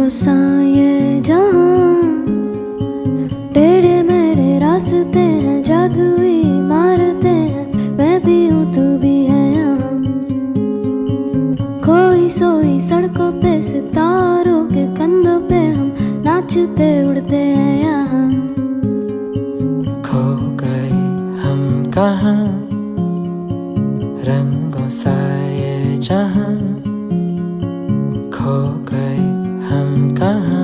गुस्साए जहाँ टेढ़े मेढ़े रास्ते हैं, जादुई मारते हैं, मैं भी हूँ तू भी है यहाँ। कोई सोई सड़कों पे सितारों के कंधों पे हम नाचते उड़ते हैं यहाँ। खो गए हम कहाँ? रंगों साए जहाँ। खो गए Kahan, kahan.